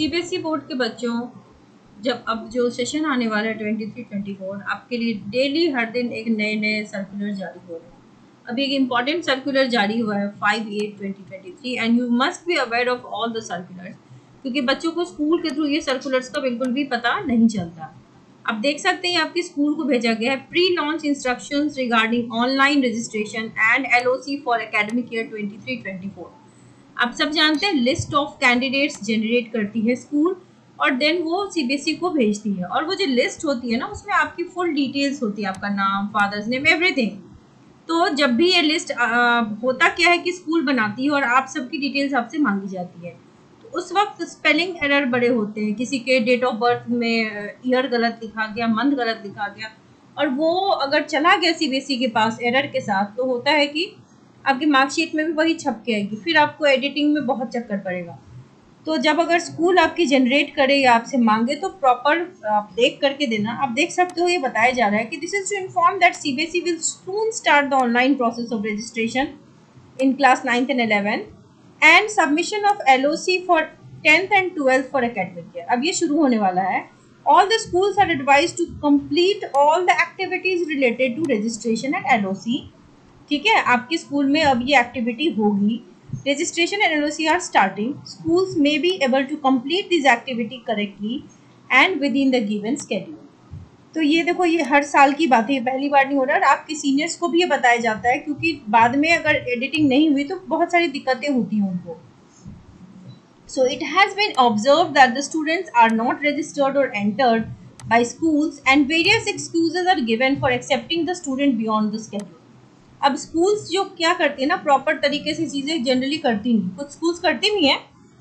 CBSE board के बच्चों, जब अब जो सेशन आने वाला है ट्वेंटी थ्री ट्वेंटी फोर आपके लिए डेली हर दिन एक नए नए सर्कुलर जारी हो रहे हैं। अभी एक इंपॉर्टेंट सर्कुलर जारी हुआ है five eight twenty twenty three and you must be aware of all the circulars क्योंकि बच्चों को स्कूल के थ्रू ये सर्कुलर्स का बिल्कुल भी पता नहीं चलता। आप देख सकते हैं, आपके स्कूल को भेजा गया है pre launch instructions regarding online registration and LOC for academic year 23-24 आप सब जानते हैं लिस्ट ऑफ़ कैंडिडेट्स जनरेट करती है स्कूल और देन वो सीबीएसई को भेजती है। और वो जो लिस्ट होती है ना, उसमें आपकी फुल डिटेल्स होती है, आपका नाम फादर्स नेम एवरीथिंग तो जब भी ये लिस्ट होता क्या है कि स्कूल बनाती है और आप सबकी डिटेल्स आपसे मांगी जाती है। तो उस वक्त स्पेलिंग एरर बड़े होते हैं। किसी के डेट ऑफ़ बर्थ में ईयर गलत लिखा गया मंथ गलत लिखा गया। और वो अगर चला गया सीबीएसई के पास एरर के साथ तो होता है कि आपकी मार्कशीट में भी वही छप के आएगी, फिर आपको एडिटिंग में बहुत चक्कर पड़ेगा। तो जब अगर स्कूल आपकी जनरेट करे या आपसे मांगे तो प्रॉपर आप देख करके देना। आप देख सकते हो, ये बताया जा रहा है कि this is to inform that CBSE will soon start the online process of registration in class ninth and eleven and submission of L O C for tenth and twelfth for academic year अब ये शुरू होने वाला है। All the schools are advised to complete all the activities related to registration and LOC ठीक है? आपके school में अब ये एक्टिविटी होगी। Registration and L O C are starting school में be able to complete this activity correctly and within the given schedule तो ये देखो, ये हर साल की बात है पहली बार नहीं हो रहा है और आपके सीनियर्स को भी ये बताया जाता है क्योंकि बाद में अगर एडिटिंग नहीं हुई तो बहुत सारी दिक्कतें होती हैं उनको। So it has been observe that the students are not registered और entered by schools and various excuses are given for accepting the student beyond the schedule अब स्कूल्स जो क्या करती है ना प्रॉपर तरीके से चीज़ें जनरली करती नहीं कुछ स्कूल्स करती भी हैं,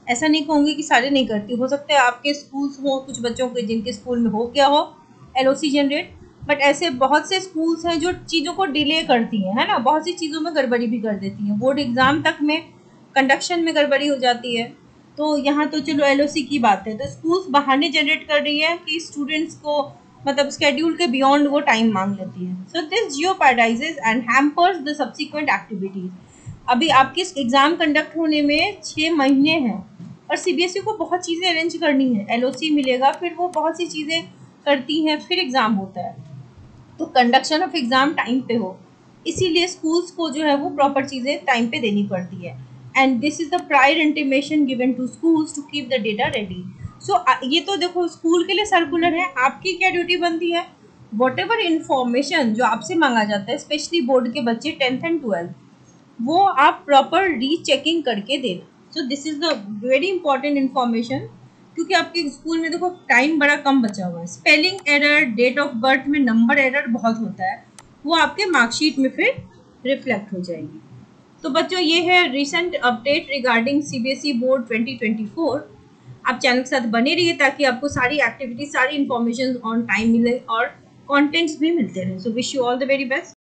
ऐसा नहीं कहूँगी कि सारे नहीं करती। हो सकता है आपके स्कूल्स हो, कुछ बच्चों के जिनके स्कूल में हो क्या हो एलओसी जनरेट बट ऐसे बहुत से स्कूल्स हैं जो चीज़ों को डिले करती हैं, है ना? बहुत सी चीज़ों में गड़बड़ी भी कर देती हैं। बोर्ड एग्ज़ाम तक में कंडक्शन में गड़बड़ी हो जाती है। तो यहाँ तो चलो एलओसी की बात है। तो स्कूल्स बहाने जनरेट कर रही है कि स्टूडेंट्स को मतलब स्केड्यूल के बियॉन्ड वो टाइम मांग लेती है। So this jeopardises and hampers the subsequent activities अभी आपके एग्ज़ाम कंडक्ट होने में छः महीने हैं और सीबीएसई को बहुत चीज़ें अरेंज करनी है। एलओसी मिलेगा, फिर वो बहुत सी चीज़ें करती हैं, फिर एग्ज़ाम होता है। तो कंडक्शन ऑफ़ एग्ज़ाम टाइम पे हो। इसीलिए स्कूल्स को जो है वो प्रॉपर चीज़ें टाइम पे देनी पड़ती है। And this is the prior intimation given to schools to keep the data ready so ये तो देखो स्कूल के लिए सर्कुलर है, आपकी क्या ड्यूटी बनती है? वॉट एवर इन्फॉर्मेशन जो आपसे मांगा जाता है स्पेशली बोर्ड के बच्चे टेंथ एंड ट्वेल्थ वो आप प्रॉपर रीचेकिंग करके देना so this is the very important information क्योंकि आपके स्कूल में देखो टाइम बड़ा कम बचा हुआ है। Spelling error date of birth में नंबर एरर बहुत होता है। वो आपके मार्कशीट में फिर रिफ्लेक्ट हो जाएगी। तो बच्चों, ये है recent update regarding CBSE board 2024 आप चैनल के साथ बने रहिए ताकि आपको सारी एक्टिविटीज़ सारी इन्फॉर्मेशन ऑन टाइम मिले और कॉन्टेंट्स भी मिलते रहे. So wish you all the very best